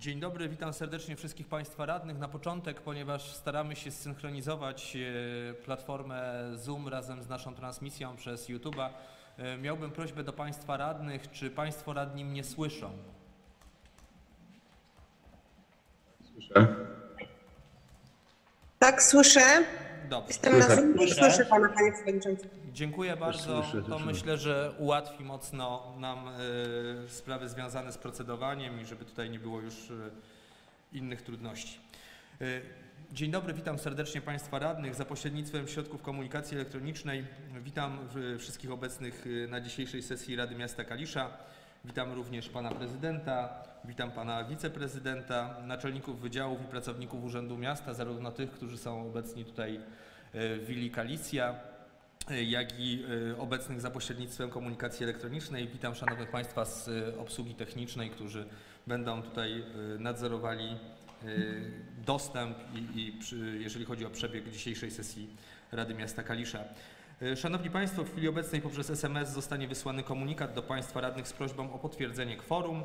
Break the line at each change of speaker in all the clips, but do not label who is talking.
Dzień dobry, witam serdecznie wszystkich Państwa radnych. Na początek, ponieważ staramy się zsynchronizować e, platformę Zoom razem z naszą transmisją przez YouTube'a, e, miałbym prośbę do Państwa radnych, czy Państwo radni mnie słyszą?
Słyszę.
Tak, słyszę.
Dobrze.
Jestem na
Słyszę.
Słyszę Pana, Panie Przewodniczący.
Dziękuję bardzo.
słyszę,
to myślę, że ułatwi mocno nam e, sprawy związane z procedowaniem i żeby tutaj nie było już e, innych trudności. E, Dzień dobry, witam serdecznie Państwa radnych. Za pośrednictwem środków komunikacji elektronicznej witam w- wszystkich obecnych na dzisiejszej sesji Rady Miasta Kalisza. Witam również Pana Prezydenta, witam Pana Wiceprezydenta, naczelników wydziałów i pracowników Urzędu Miasta, zarówno tych, którzy są obecni tutaj e, w Willi Kalicja, e, jak i e, obecnych za pośrednictwem komunikacji elektronicznej. Witam Szanownych Państwa z obsługi technicznej, którzy będą tutaj nadzorowali dostęp i, i przy, jeżeli chodzi o przebieg dzisiejszej sesji Rady Miasta Kalisza. E, Szanowni Państwo, w chwili obecnej poprzez SMS zostanie wysłany komunikat do Państwa radnych z prośbą o potwierdzenie kworum.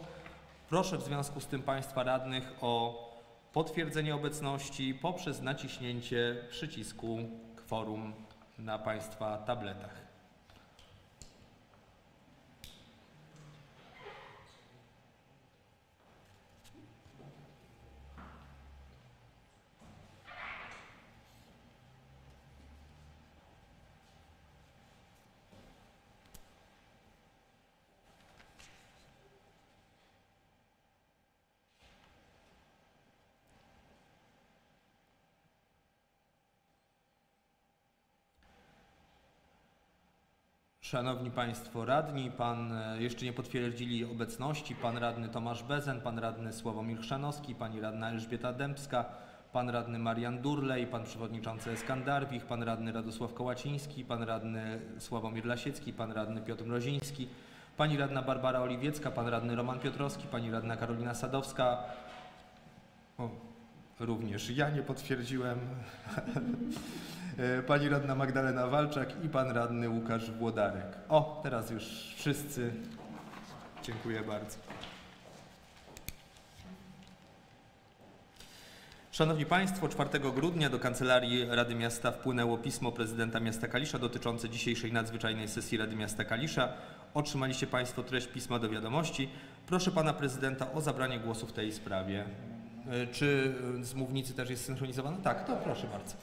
Proszę w związku z tym Państwa radnych o potwierdzenie obecności poprzez naciśnięcie przycisku kworum na Państwa tabletach. Szanowni Państwo radni, Pan e, jeszcze nie potwierdzili obecności, Pan radny Tomasz Bezen, Pan radny Sławomir Chrzanowski, Pani radna Elżbieta Dębska, Pan radny Marian Durlej, Pan przewodniczący Eskandarwich, Pan radny Radosław Kołaciński, Pan radny Sławomir Lasiecki, Pan radny Piotr Mroziński, Pani radna Barbara Oliwiecka, Pan radny Roman Piotrowski, Pani radna Karolina Sadowska. O, również ja nie potwierdziłem. E, Pani radna Magdalena Walczak i pan radny Łukasz Włodarek. O, teraz już wszyscy. Dziękuję bardzo. Szanowni Państwo, 4 grudnia do Kancelarii Rady Miasta wpłynęło pismo prezydenta miasta Kalisza dotyczące dzisiejszej nadzwyczajnej sesji Rady Miasta Kalisza. Otrzymaliście Państwo treść pisma do wiadomości. Proszę Pana Prezydenta o zabranie głosu w tej sprawie. E, Czy z mównicy też jest synchronizowane? Tak, to proszę bardzo.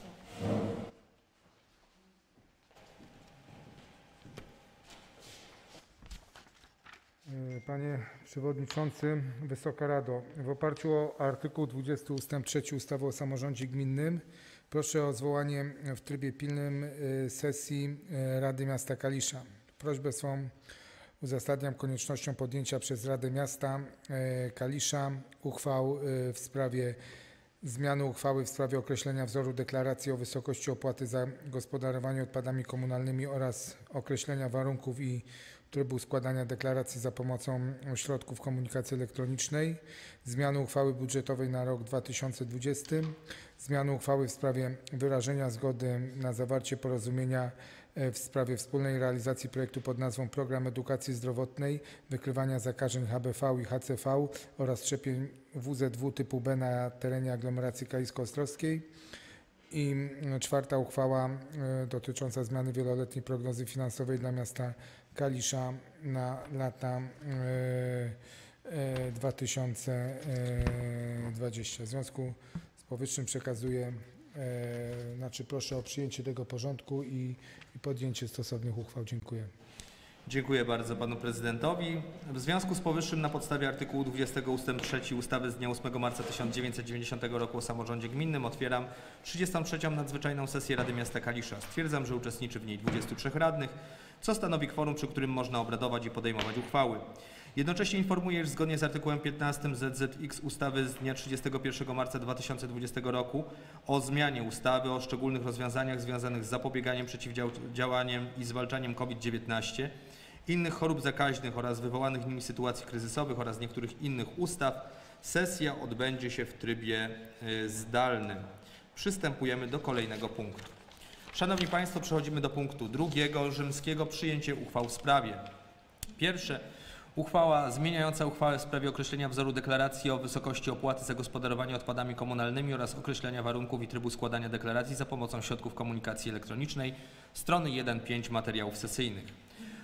Panie Przewodniczący, Wysoka Rado, w oparciu o artykuł 20 ust. 3 ustawy o samorządzie gminnym proszę o zwołanie w trybie pilnym e, sesji e, Rady Miasta Kalisza. Prośbę swą uzasadniam koniecznością podjęcia przez Radę Miasta e, Kalisza uchwał e, w sprawie zmiany uchwały w sprawie określenia wzoru deklaracji o wysokości opłaty za gospodarowanie odpadami komunalnymi oraz określenia warunków i trybu składania deklaracji za pomocą środków komunikacji elektronicznej, zmiany uchwały budżetowej na rok 2020, zmiany uchwały w sprawie wyrażenia zgody na zawarcie porozumienia e, w sprawie wspólnej realizacji projektu pod nazwą Program Edukacji Zdrowotnej, wykrywania zakażeń HBV i HCV oraz szczepień WZW typu B na terenie aglomeracji kalisko-ostrowskiej. I czwarta uchwała e, dotycząca zmiany wieloletniej prognozy finansowej dla miasta Kalisza na lata e, e, 2020. W związku z powyższym przekazuję, e, znaczy proszę o przyjęcie tego porządku i podjęcie stosownych uchwał. Dziękuję.
Dziękuję bardzo panu prezydentowi. W związku z powyższym na podstawie artykułu 20 ust. 3 ustawy z dnia 8 marca 1990 roku o samorządzie gminnym otwieram 33. nadzwyczajną sesję Rady Miasta Kalisza. Stwierdzam, że uczestniczy w niej 23 radnych, co stanowi kworum, przy którym można obradować i podejmować uchwały. Jednocześnie informuję, iż zgodnie z artykułem 15 ZZX ustawy z dnia 31 marca 2020 roku o zmianie ustawy o szczególnych rozwiązaniach związanych z zapobieganiem, przeciwdziałaniem i zwalczaniem COVID-19, innych chorób zakaźnych oraz wywołanych nimi sytuacji kryzysowych oraz niektórych innych ustaw, sesja odbędzie się w trybie y, zdalnym. Przystępujemy do kolejnego punktu. Szanowni Państwo, przechodzimy do punktu drugiego rzymskiego przyjęcie uchwał w sprawie. Pierwsze Uchwała zmieniająca uchwałę w sprawie określenia wzoru deklaracji o wysokości opłaty za gospodarowanie odpadami komunalnymi oraz określenia warunków i trybu składania deklaracji za pomocą środków komunikacji elektronicznej, strony 1.5 materiałów sesyjnych.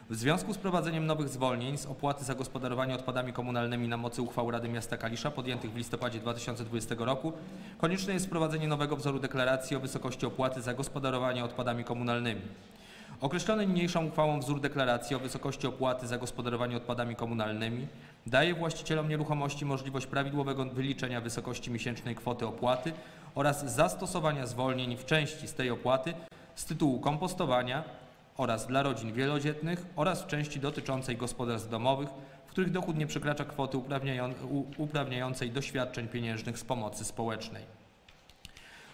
W związku z prowadzeniem nowych zwolnień z opłaty za gospodarowanie odpadami komunalnymi na mocy uchwał Rady Miasta Kalisza podjętych w listopadzie 2020 roku konieczne jest wprowadzenie nowego wzoru deklaracji o wysokości opłaty za gospodarowanie odpadami komunalnymi. Określony niniejszą uchwałą wzór deklaracji o wysokości opłaty za gospodarowanie odpadami komunalnymi daje właścicielom nieruchomości możliwość prawidłowego wyliczenia wysokości miesięcznej kwoty opłaty oraz zastosowania zwolnień w części z tej opłaty z tytułu kompostowania oraz dla rodzin wielodzietnych oraz w części dotyczącej gospodarstw domowych, w których dochód nie przekracza kwoty uprawniającej do świadczeń pieniężnych z pomocy społecznej.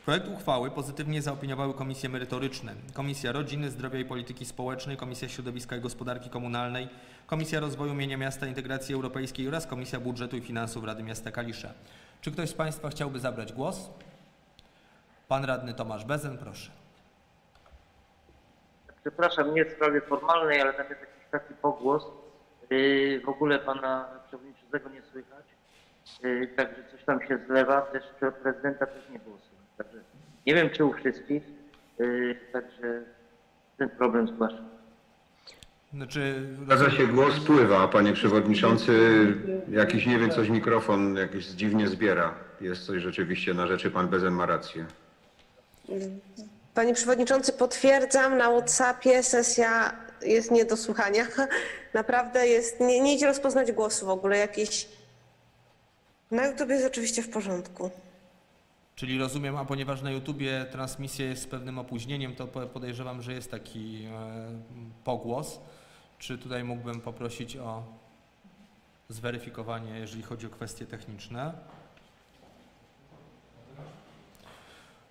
Projekt uchwały pozytywnie zaopiniowały komisje merytoryczne. Komisja Rodziny, Zdrowia i Polityki Społecznej, Komisja Środowiska i Gospodarki Komunalnej, Komisja Rozwoju Mienia Miasta Integracji Europejskiej oraz Komisja Budżetu i Finansów Rady Miasta Kalisza. Czy ktoś z Państwa chciałby zabrać głos? Pan radny Tomasz Bezen, proszę.
Przepraszam, nie w sprawie formalnej, ale tam jest jakiś taki pogłos. Yy, w ogóle pana przewodniczącego nie słychać. Yy, także coś tam się zlewa. Też pre- prezydenta też nie było słychać. Także nie wiem, czy u wszystkich. Yy, także ten problem zgłaszam.
Znaczy,
Zgadza się, głos pływa, panie przewodniczący. Jakiś, nie wiem, coś mikrofon jakiś dziwnie zbiera. Jest coś rzeczywiście na rzeczy, pan Bezen ma rację.
Panie Przewodniczący, potwierdzam, na WhatsAppie sesja jest nie do słuchania. Naprawdę jest, nie, nie idzie rozpoznać głosu w ogóle jakiś. Na YouTube jest oczywiście w porządku.
Czyli rozumiem, a ponieważ na YouTubie transmisja jest z pewnym opóźnieniem, to po- podejrzewam, że jest taki e, pogłos. Czy tutaj mógłbym poprosić o zweryfikowanie, jeżeli chodzi o kwestie techniczne?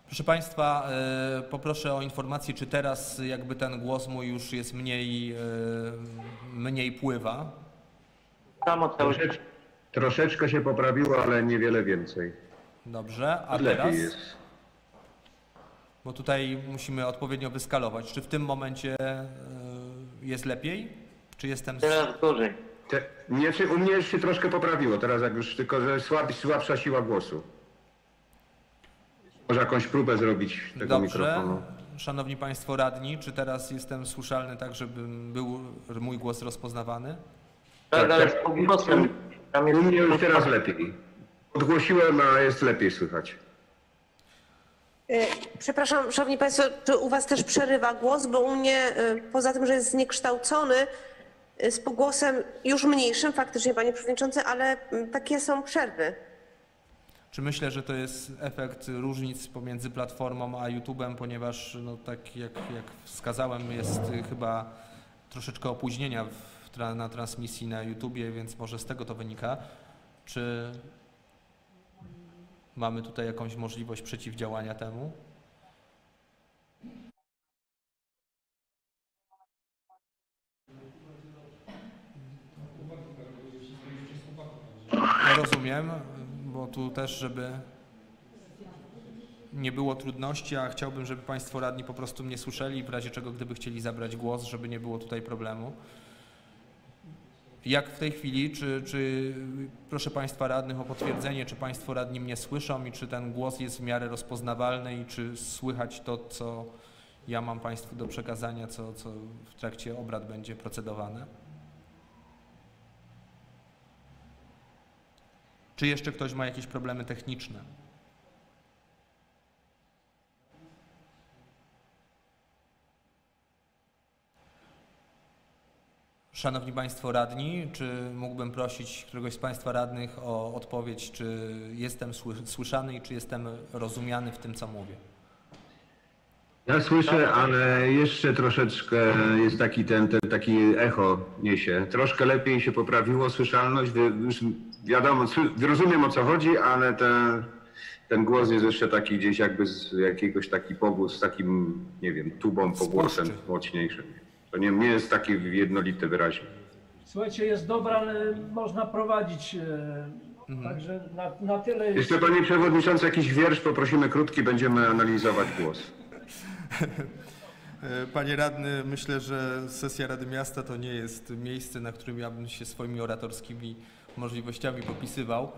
Proszę Państwa, e, poproszę o informację, czy teraz jakby ten głos mój już jest mniej, e, mniej pływa.
Samo cały czas.
Troszecz, troszeczkę się poprawiło, ale niewiele więcej.
Dobrze, a
Lepiej
teraz?
jest.
Bo tutaj musimy odpowiednio wyskalować. Czy w tym momencie e, jest lepiej? Czy jestem...
Teraz gorzej.
Te, nie, u mnie już się troszkę poprawiło teraz, jak już tylko, że słab, słabsza siła głosu. Może jakąś próbę zrobić tego
Dobrze.
mikrofonu.
Szanowni Państwo radni, czy teraz jestem słyszalny tak, żeby był mój głos rozpoznawany?
Tak,
Tak,
ale
tak.
z pogłosem. Tam
U
jest
mnie już teraz lepiej. Podgłosiłem, a jest lepiej słychać.
Y, Przepraszam, Szanowni Państwo, czy u Was też przerywa głos? Bo u mnie, y, poza tym, że jest zniekształcony, y, z pogłosem już mniejszym faktycznie, Panie Przewodniczący, ale mm, takie są przerwy.
Czy myślę, że to jest efekt różnic pomiędzy platformą a YouTube'em, ponieważ no, tak jak, jak wskazałem, jest chyba troszeczkę opóźnienia w, na transmisji na YouTubie, więc może z tego to wynika. Czy mamy tutaj jakąś możliwość przeciwdziałania temu? Ja rozumiem, bo tu też, żeby nie było trudności, a chciałbym, żeby Państwo radni po prostu mnie słyszeli, w razie czego gdyby chcieli zabrać głos, żeby nie było tutaj problemu. Jak w tej chwili, czy, czy proszę Państwa radnych o potwierdzenie, czy Państwo radni mnie słyszą i czy ten głos jest w miarę rozpoznawalny i czy słychać to, co ja mam Państwu do przekazania, co, co w trakcie obrad będzie procedowane? Czy jeszcze ktoś ma jakieś problemy techniczne? Szanowni Państwo radni, czy mógłbym prosić któregoś z Państwa radnych o odpowiedź, czy jestem sły- słyszany i czy jestem rozumiany w tym, co mówię?
Ja słyszę, ale jeszcze troszeczkę jest taki ten, ten taki echo niesie. Troszkę lepiej się poprawiło słyszalność. Już wiadomo, rozumiem o co chodzi, ale ten, ten głos jest jeszcze taki gdzieś jakby z jakiegoś taki pogłos z takim, nie wiem, tubą pogłosem mocniejszym. To nie, nie jest taki jednolity wyraźnie.
Słuchajcie, jest dobra, ale można prowadzić. e, Także na, na tyle jest.
Jeszcze panie przewodniczący jakiś wiersz poprosimy krótki, będziemy analizować głos.
E, Panie radny, myślę, że sesja Rady Miasta to nie jest miejsce, na którym ja bym się swoimi oratorskimi możliwościami popisywał.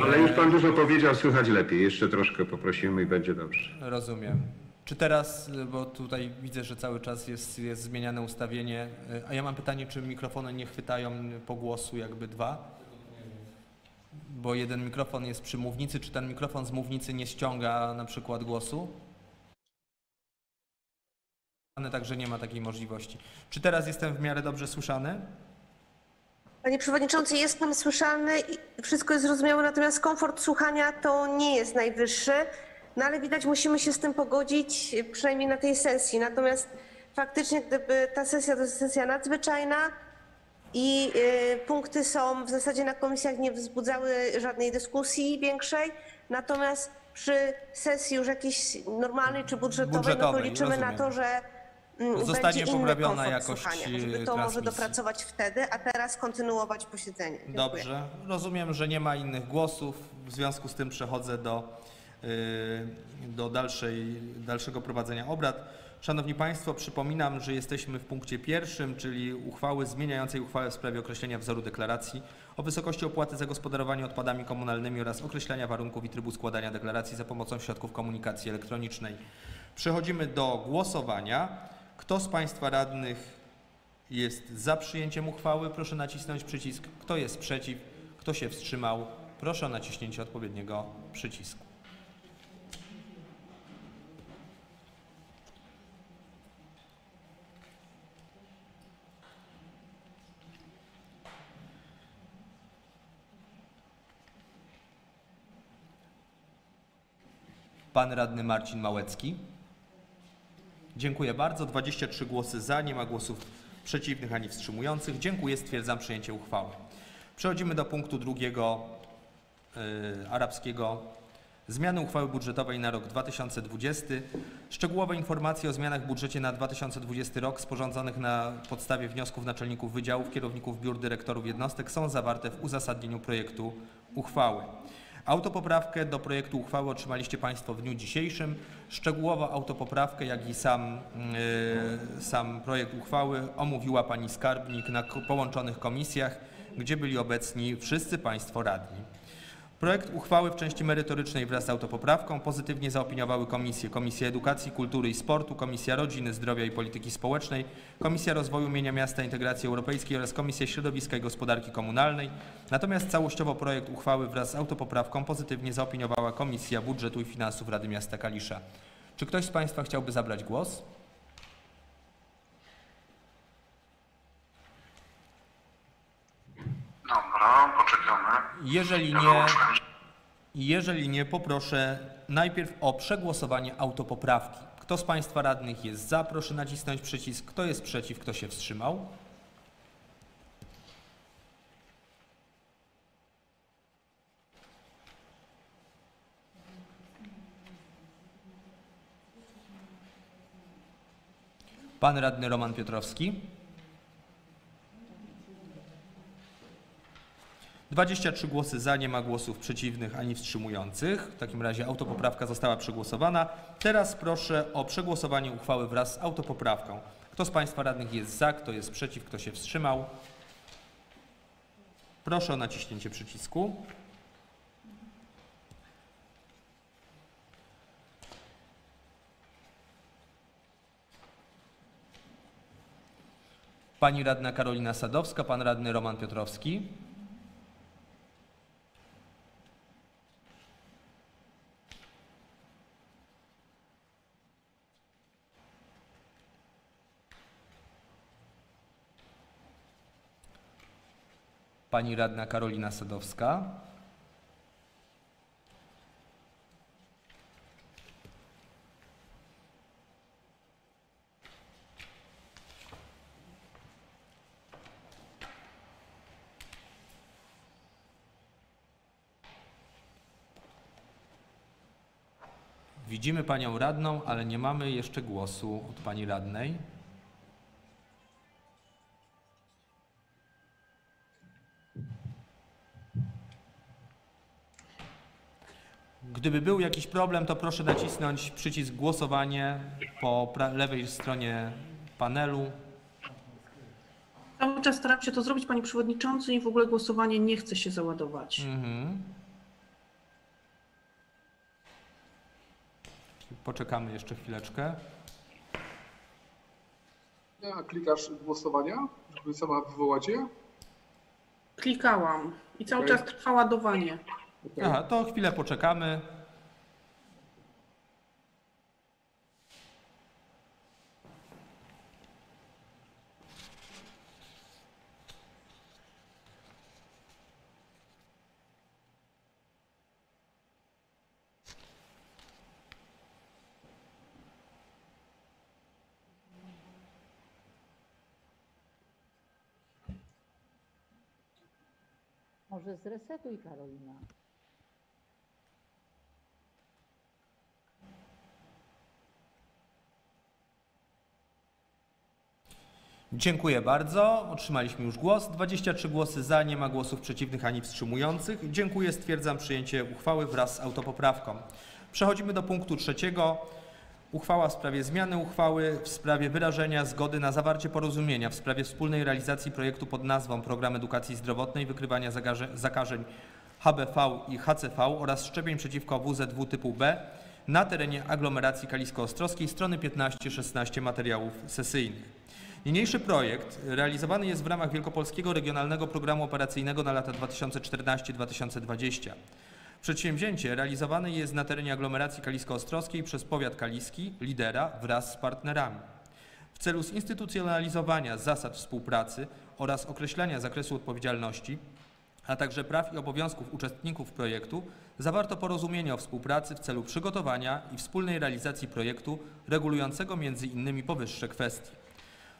Ale już pan dużo powiedział, słychać lepiej. Jeszcze troszkę poprosimy i będzie dobrze.
Rozumiem. Czy teraz, bo tutaj widzę, że cały czas jest, jest zmieniane ustawienie, y, a ja mam pytanie, czy mikrofony nie chwytają po głosu jakby dwa? Bo jeden mikrofon jest przy mównicy, czy ten mikrofon z mównicy nie ściąga na przykład głosu? Także nie ma takiej możliwości. Czy teraz jestem w miarę dobrze słyszany?
Panie Przewodniczący, jest Pan słyszalny i wszystko jest zrozumiałe, natomiast komfort słuchania to nie jest najwyższy, no ale widać musimy się z tym pogodzić, przynajmniej na tej sesji. Natomiast faktycznie gdyby ta sesja to jest sesja nadzwyczajna i y, punkty są w zasadzie na komisjach nie wzbudzały żadnej dyskusji większej, natomiast przy sesji już jakiejś normalnej czy budżetowej, no to
Budżetowej,
liczymy na
rozumiem.
to, że
Zostanie
będzie inny
poprawiona jakość,
słuchania,
y,
żeby to może
transmisji.
dopracować wtedy, a teraz kontynuować posiedzenie. Dziękuję.
Dobrze. Rozumiem, że nie ma innych głosów. W związku z tym przechodzę do, y, do dalszej, dalszego prowadzenia obrad. Szanowni Państwo, przypominam, że jesteśmy w punkcie pierwszym, czyli uchwały zmieniającej uchwałę w sprawie określenia wzoru deklaracji o wysokości opłaty za gospodarowanie odpadami komunalnymi oraz określenia warunków i trybu składania deklaracji za pomocą środków komunikacji elektronicznej. Przechodzimy do głosowania. Kto z Państwa radnych jest za przyjęciem uchwały, proszę nacisnąć przycisk. Kto jest przeciw? Kto się wstrzymał? Proszę o naciśnięcie odpowiedniego przycisku. Pan radny Marcin Małecki. Dziękuję bardzo. 23 głosy za, nie ma głosów przeciwnych ani wstrzymujących. Dziękuję, stwierdzam przyjęcie uchwały. Przechodzimy do punktu drugiego y, arabskiego. Zmiany uchwały budżetowej na rok 2020. Szczegółowe informacje o zmianach w budżecie na 2020 rok sporządzonych na podstawie wniosków naczelników wydziałów, kierowników biur, dyrektorów jednostek są zawarte w uzasadnieniu projektu uchwały. Autopoprawkę do projektu uchwały otrzymaliście Państwo w dniu dzisiejszym. Szczegółowo autopoprawkę, jak i sam, yy, sam projekt uchwały omówiła Pani Skarbnik na połączonych komisjach, gdzie byli obecni wszyscy Państwo radni. Projekt uchwały w części merytorycznej wraz z autopoprawką pozytywnie zaopiniowały komisje Komisja Edukacji, Kultury i Sportu, Komisja Rodziny, Zdrowia i Polityki Społecznej, Komisja Rozwoju Mienia Miasta i Integracji Europejskiej oraz Komisja Środowiska i Gospodarki Komunalnej. Natomiast całościowo projekt uchwały wraz z autopoprawką pozytywnie zaopiniowała Komisja Budżetu i Finansów Rady Miasta Kalisza. Czy ktoś z Państwa chciałby zabrać głos?
Dobra, poczekamy.
Jeżeli nie, jeżeli nie, poproszę najpierw o przegłosowanie autopoprawki. Kto z Państwa radnych jest za, proszę nacisnąć przycisk. Kto jest przeciw, kto się wstrzymał? Pan radny Roman Piotrowski. 23 głosy za, nie ma głosów przeciwnych ani wstrzymujących. W takim razie autopoprawka została przegłosowana. Teraz proszę o przegłosowanie uchwały wraz z autopoprawką. Kto z Państwa radnych jest za, kto jest przeciw, kto się wstrzymał? Proszę o naciśnięcie przycisku. Pani radna Karolina Sadowska, pan radny Roman Piotrowski. Pani radna Karolina Sadowska. Widzimy panią radną, ale nie mamy jeszcze głosu od pani radnej. Gdyby był jakiś problem, to proszę nacisnąć przycisk głosowanie po lewej stronie panelu.
Cały czas staram się to zrobić, panie przewodniczący, i w ogóle głosowanie nie chce się załadować.
Mhm. Poczekamy jeszcze chwileczkę.
A klikasz głosowania, żeby sama wywołać je?
Klikałam i cały
Okej.
czas trwa ładowanie.
Okej.
Aha, to chwilę poczekamy.
Może zresetuj Karolina.
Dziękuję bardzo. Otrzymaliśmy już głos. 23 głosy za, nie ma głosów przeciwnych ani wstrzymujących. Dziękuję, stwierdzam przyjęcie uchwały wraz z autopoprawką. Przechodzimy do punktu trzeciego. Uchwała w sprawie zmiany uchwały w sprawie wyrażenia zgody na zawarcie porozumienia w sprawie wspólnej realizacji projektu pod nazwą Program Edukacji Zdrowotnej Wykrywania zakażeń HBV i HCV oraz szczepień przeciwko WZW typu B na terenie aglomeracji kalisko-ostrowskiej strony 15-16 materiałów sesyjnych. Niniejszy projekt realizowany jest w ramach Wielkopolskiego Regionalnego Programu Operacyjnego na lata 2014-2020. Przedsięwzięcie realizowane jest na terenie aglomeracji kalisko-ostrowskiej przez powiat kaliski, lidera wraz z partnerami. W celu zinstytucjonalizowania zasad współpracy oraz określania zakresu odpowiedzialności, a także praw i obowiązków uczestników projektu, zawarto porozumienie o współpracy w celu przygotowania i wspólnej realizacji projektu regulującego m.in. powyższe kwestie.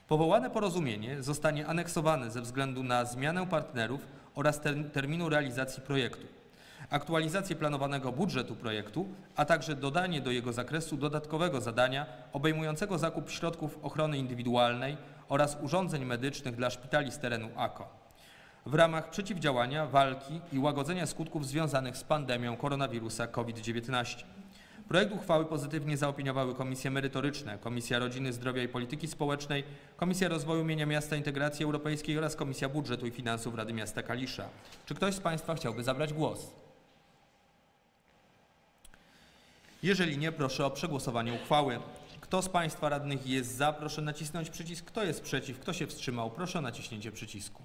Powołane porozumienie zostanie aneksowane ze względu na zmianę partnerów oraz ter- terminu realizacji projektu, aktualizację planowanego budżetu projektu, a także dodanie do jego zakresu dodatkowego zadania obejmującego zakup środków ochrony indywidualnej oraz urządzeń medycznych dla szpitali z terenu AKO w ramach przeciwdziałania, walki i łagodzenia skutków związanych z pandemią koronawirusa COVID-19. Projekt uchwały pozytywnie zaopiniowały komisje merytoryczne, Komisja Rodziny, Zdrowia i Polityki Społecznej, Komisja Rozwoju Mienia Miasta Integracji Europejskiej oraz Komisja Budżetu i Finansów Rady Miasta Kalisza. Czy ktoś z Państwa chciałby zabrać głos? Jeżeli nie, proszę o przegłosowanie uchwały. Kto z Państwa radnych jest za, proszę nacisnąć przycisk. Kto jest przeciw, kto się wstrzymał, proszę o naciśnięcie przycisku.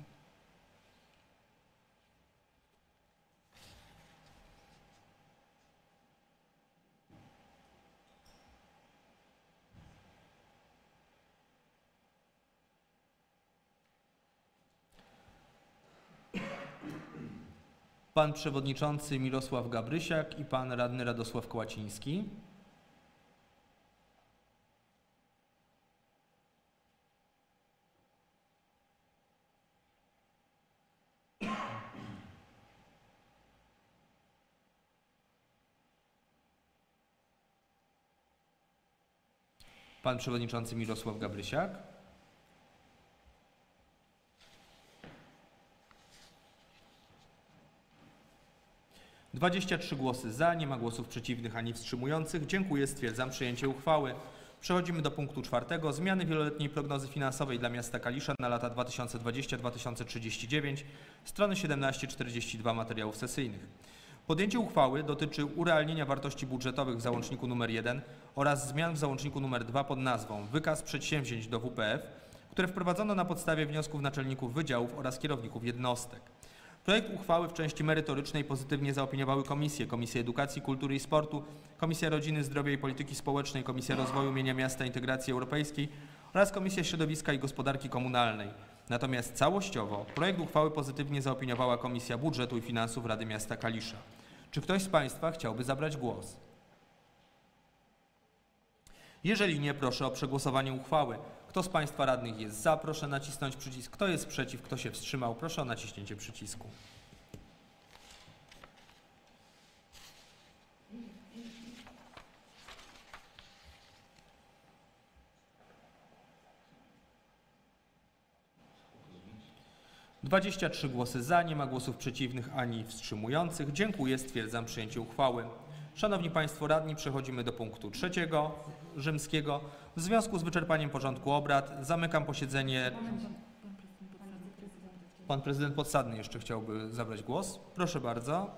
Pan przewodniczący Mirosław Gabrysiak i pan radny Radosław Kołaciński. Pan przewodniczący Mirosław Gabrysiak. Dwadzieścia trzy głosy za, nie ma głosów przeciwnych ani wstrzymujących. Dziękuję, stwierdzam przyjęcie uchwały. Przechodzimy do punktu czwartego. Zmiany wieloletniej prognozy finansowej dla miasta Kalisza na lata 2020-2039, strony 17-42 materiałów sesyjnych. Podjęcie uchwały dotyczy urealnienia wartości budżetowych w załączniku nr 1 oraz zmian w załączniku nr 2 pod nazwą Wykaz przedsięwzięć do WPF, które wprowadzono na podstawie wniosków naczelników wydziałów oraz kierowników jednostek. Projekt uchwały w części merytorycznej pozytywnie zaopiniowały komisje, Komisja Edukacji, Kultury i Sportu, Komisja Rodziny, Zdrowia i Polityki Społecznej, Komisja Rozwoju Mienia Miasta i Integracji Europejskiej oraz Komisja Środowiska i Gospodarki Komunalnej. Natomiast całościowo projekt uchwały pozytywnie zaopiniowała Komisja Budżetu i Finansów Rady Miasta Kalisza. Czy ktoś z Państwa chciałby zabrać głos? Jeżeli nie, proszę o przegłosowanie uchwały. Kto z Państwa radnych jest za, proszę nacisnąć przycisk. Kto jest przeciw, kto się wstrzymał, proszę o naciśnięcie przycisku. Dwadzieścia trzy głosy za, nie ma głosów przeciwnych ani wstrzymujących. Dziękuję, stwierdzam przyjęcie uchwały. Szanowni Państwo Radni, przechodzimy do punktu trzeciego rzymskiego. W związku z wyczerpaniem porządku obrad zamykam posiedzenie. Pan prezydent Podsadny jeszcze chciałby zabrać głos. Proszę bardzo.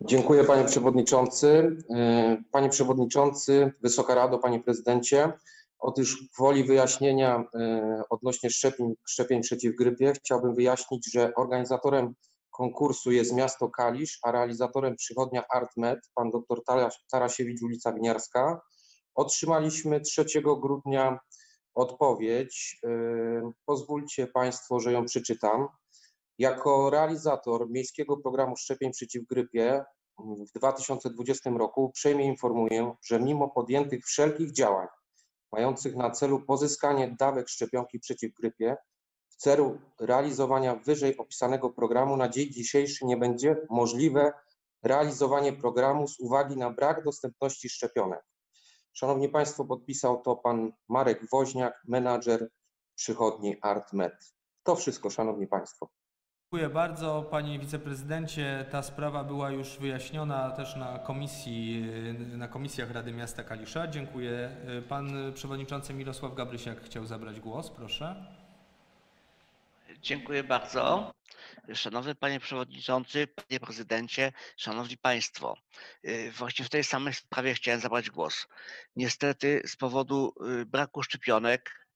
Dziękuję panie przewodniczący. E, Panie przewodniczący, Wysoka Rado, panie prezydencie. Otóż woli wyjaśnienia e, odnośnie szczepień, szczepień przeciw grypie chciałbym wyjaśnić, że organizatorem konkursu jest miasto Kalisz, a realizatorem przychodnia ArtMed, pan dr Taras- Tarasiewicz, ulica Winiarska. Otrzymaliśmy 3 grudnia odpowiedź. Pozwólcie państwo, że ją przeczytam. Jako realizator Miejskiego Programu Szczepień przeciw grypie w 2020 roku uprzejmie informuję, że mimo podjętych wszelkich działań mających na celu pozyskanie dawek szczepionki przeciw grypie, w celu realizowania wyżej opisanego programu na dzień dzisiejszy nie będzie możliwe realizowanie programu z uwagi na brak dostępności szczepionek. Szanowni Państwo, podpisał to pan Marek Woźniak, menadżer przychodni ArtMed. To wszystko, Szanowni Państwo.
Dziękuję bardzo panie wiceprezydencie. Ta sprawa była już wyjaśniona też na komisji, na komisjach Rady Miasta Kalisza. Dziękuję. Pan przewodniczący Mirosław Gabrysiak chciał zabrać głos, proszę.
Dziękuję bardzo. Szanowny Panie Przewodniczący, Panie Prezydencie, Szanowni Państwo. y, Właśnie w tej samej sprawie chciałem zabrać głos. Niestety z powodu y, braku szczepionek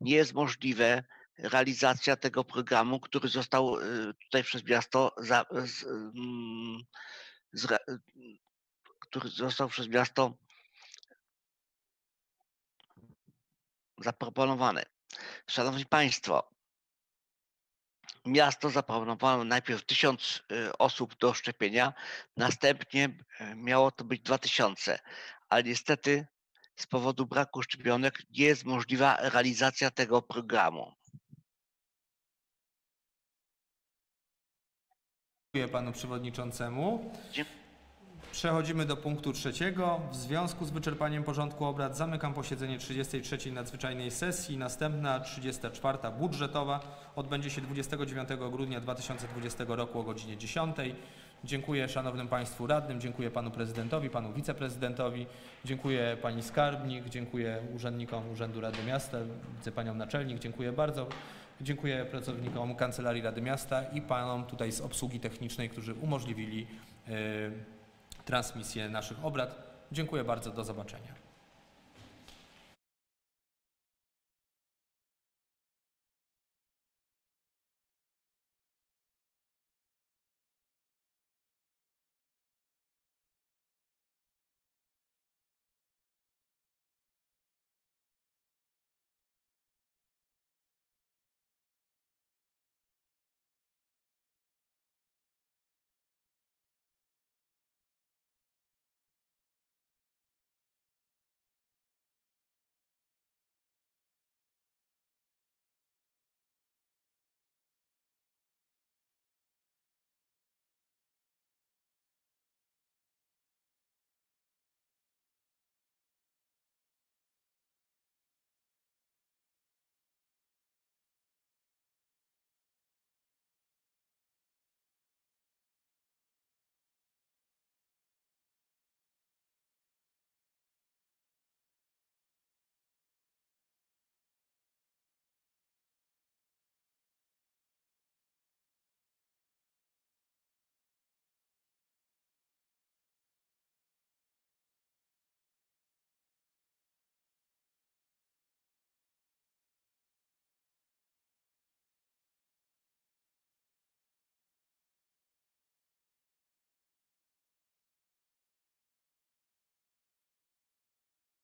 nie jest możliwe realizacja tego programu, który został y, tutaj przez miasto za, z, mm, zre, który został przez miasto zaproponowany. Szanowni Państwo, miasto zaproponowało najpierw 1000 y, osób do szczepienia, następnie y, miało to być 2000, ale niestety z powodu braku szczepionek nie jest możliwa realizacja tego programu.
Dziękuję panu przewodniczącemu.
Dzie-
Przechodzimy do punktu trzeciego. W związku z wyczerpaniem porządku obrad zamykam posiedzenie 33 nadzwyczajnej sesji. Następna 34 budżetowa odbędzie się 29 grudnia 2020 roku o godzinie 10. Dziękuję szanownym państwu radnym, dziękuję panu prezydentowi, panu wiceprezydentowi, dziękuję pani skarbnik, dziękuję urzędnikom Urzędu Rady Miasta, widzę panią naczelnik, dziękuję bardzo. Dziękuję pracownikom Kancelarii Rady Miasta i panom tutaj z obsługi technicznej, którzy umożliwili y, transmisję naszych obrad. Dziękuję bardzo, do zobaczenia.